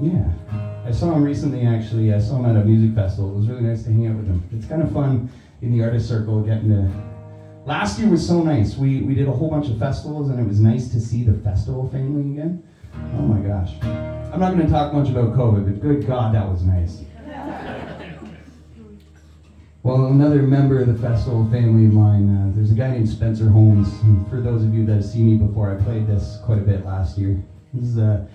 Yeah. I saw him recently actually. I saw him at a music festival. It was really nice to hang out with him. It's kind of fun in the artist circle getting to. Last year was so nice. We, we did a whole bunch of festivals and it was nice to see the festival family again. Oh my gosh. I'm not going to talk much about COVID, but good God, that was nice. Well, another member of the festival family of mine, uh, there's a guy named Spencer Holmes. And for those of you that have seen me before, I played this quite a bit last year. This is, uh,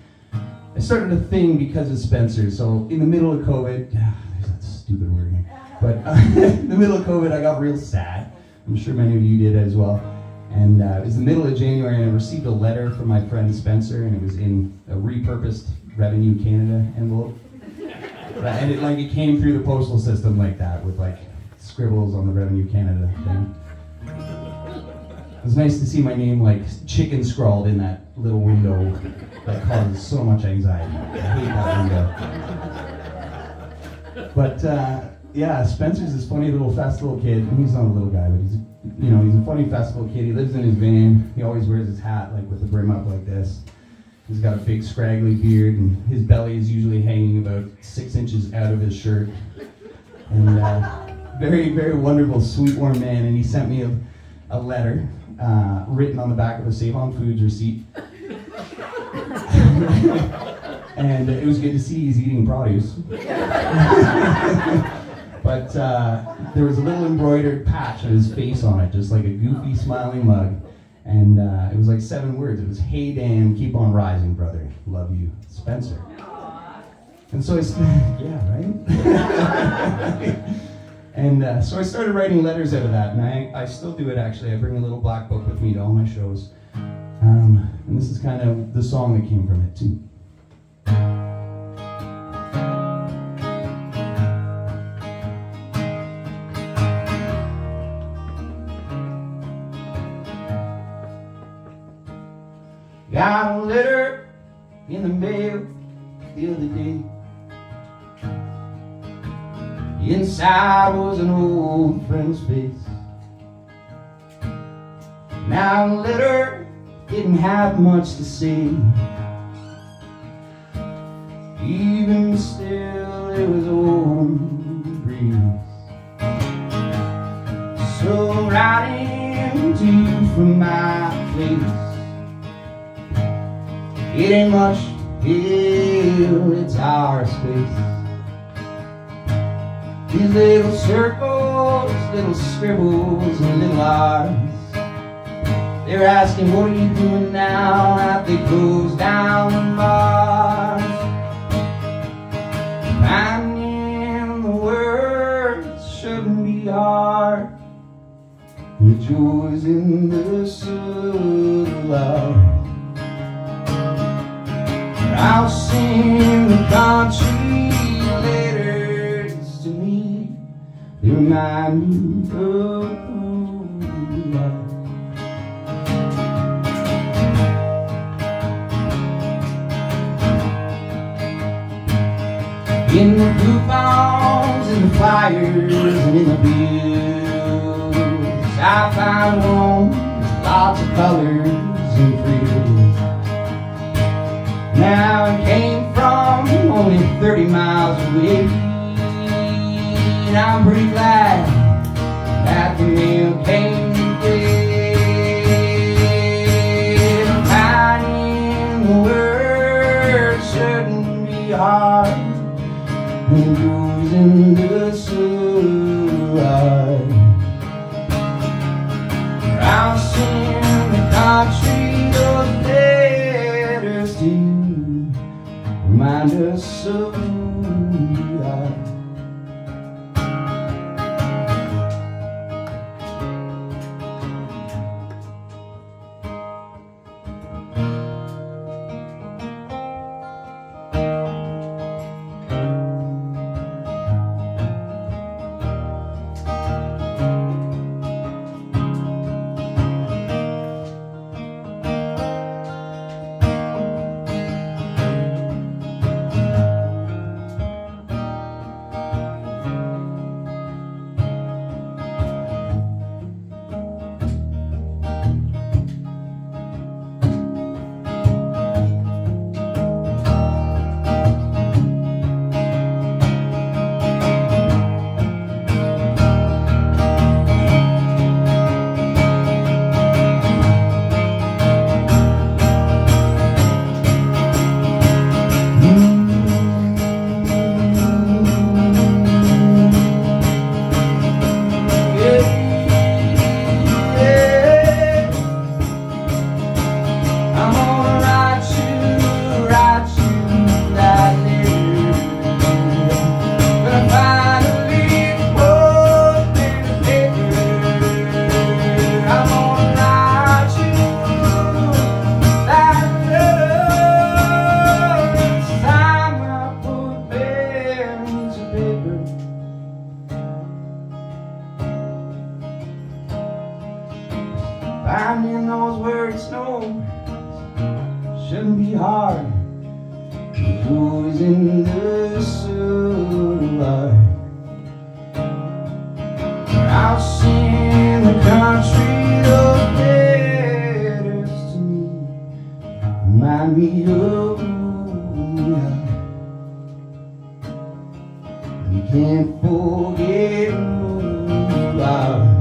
I started a thing because of Spencer. So in the middle of COVID, yeah, there's that stupid word again. But uh, in the middle of COVID, I got real sad. I'm sure many of you did as well. And uh, it was the middle of January, and I received a letter from my friend Spencer, and it was in a repurposed Revenue Canada envelope. and it like it came through the postal system like that, with like scribbles on the Revenue Canada thing. It was nice to see my name like chicken scrawled in that little window that causes so much anxiety. I hate that window. But uh, yeah, Spencer's this funny little festival kid. He's not a little guy, but he's you know he's a funny festival kid. He lives in his van. He always wears his hat like with the brim up like this. He's got a big scraggly beard, and his belly is usually hanging about six inches out of his shirt. And uh, very, very wonderful, sweet, warm man. And he sent me a, a letter uh, written on the back of a Save on Foods receipt. and it was good to see he's eating produce. but uh, there was a little embroidered patch of his face on it, just like a goofy, smiling mug. And uh, it was like seven words. It was, hey, Dan, keep on rising, brother. Love you, Spencer. And so I, said, yeah, right? And uh, so I started writing letters out of that, and I, I still do it actually. I bring a little black book with me to all my shows. Um, and this is kind of the song that came from it, too. Got a letter in the mail the other day. Inside was an old friend's face. Now the letter didn't have much to say. Even still, it was old breeze. So writing to you from my place. It ain't much, it's our space. These little circles, little scribbles, and little eyes. They're asking, what are you doing now after it goes down Mars? Finding the words shouldn't be hard. The joys in the sunlight. I'll sing the country remind me of. In the blue bombs, in the fires, and in the bills, I one with lots of colors and frills. Now it came from words shouldn't be hard when it goes in the sunlight. I'll sing the country those letters to you, remind us of Finding those words, no, shouldn't be hard. Who's in the sunlight? I've seen the country of letters to me. Remind me of who we are. Can't forget who are.